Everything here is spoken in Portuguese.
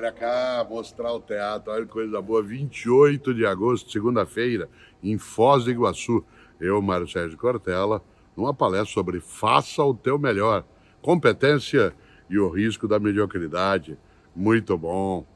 Olha cá, mostrar o teatro, olha que coisa boa. 28 de agosto, segunda-feira, em Foz do Iguaçu. Eu, Mário Sérgio Cortella, numa palestra sobre Faça o Teu Melhor. Competência e o risco da mediocridade. Muito bom.